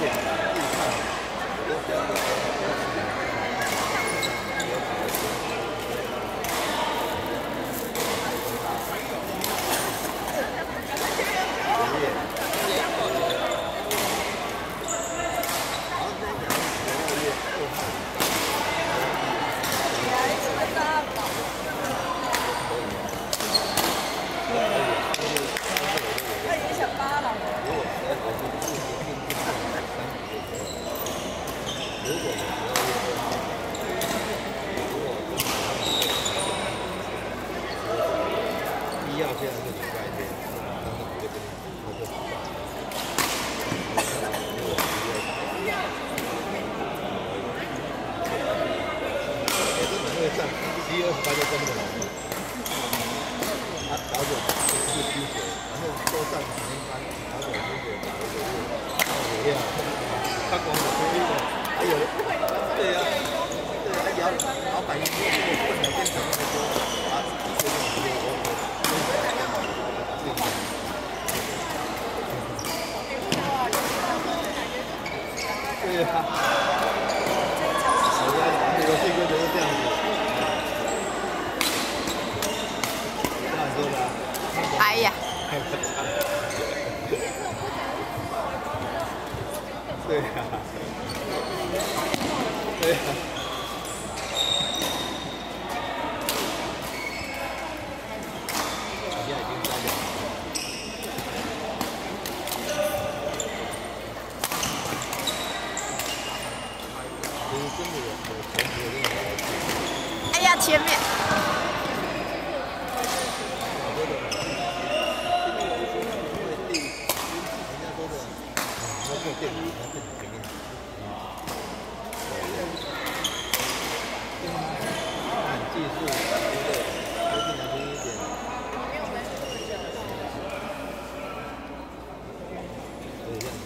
Thank you. 对呀。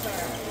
Thank you.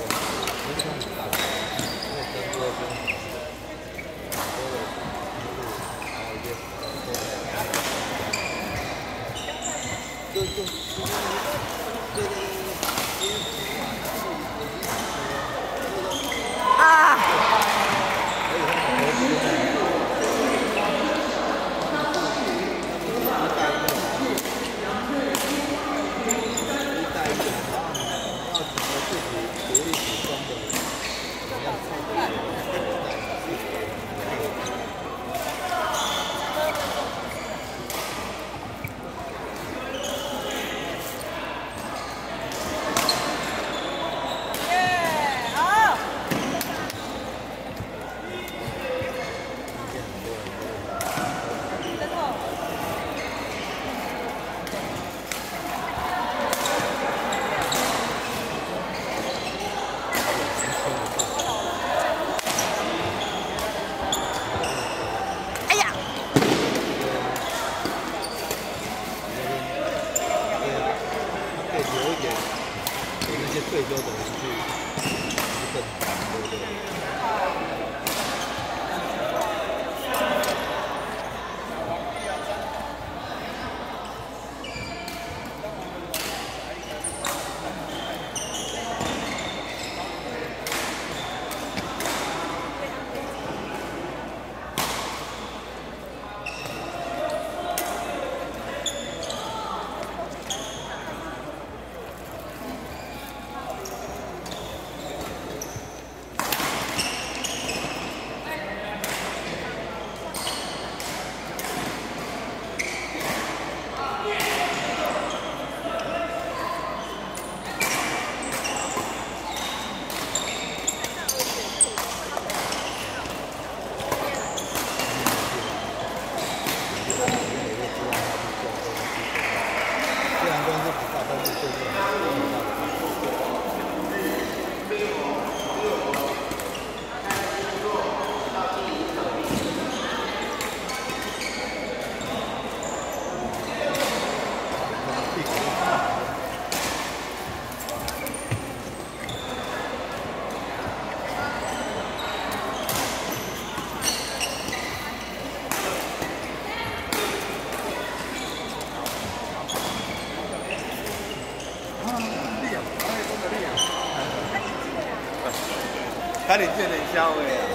还得借点香味啊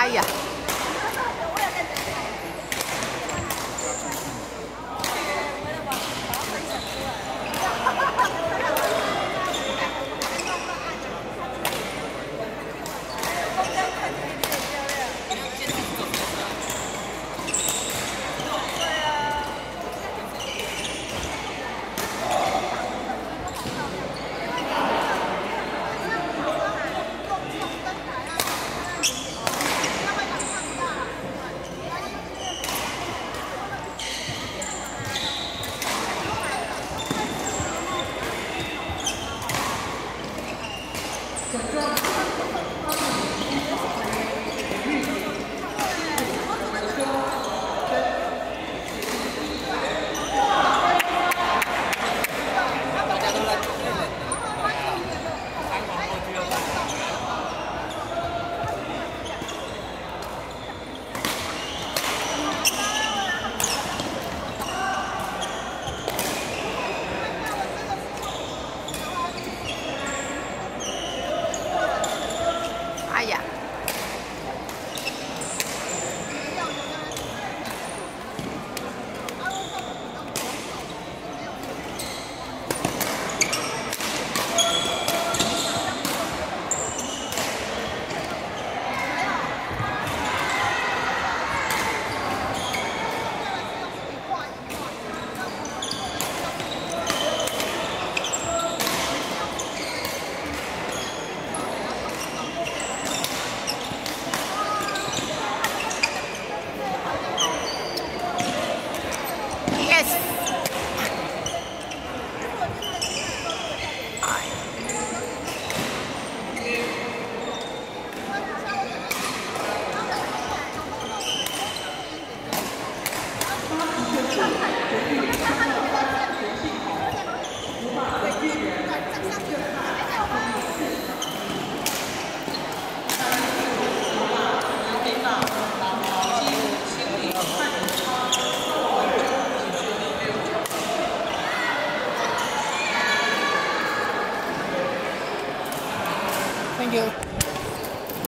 哎呀！allá.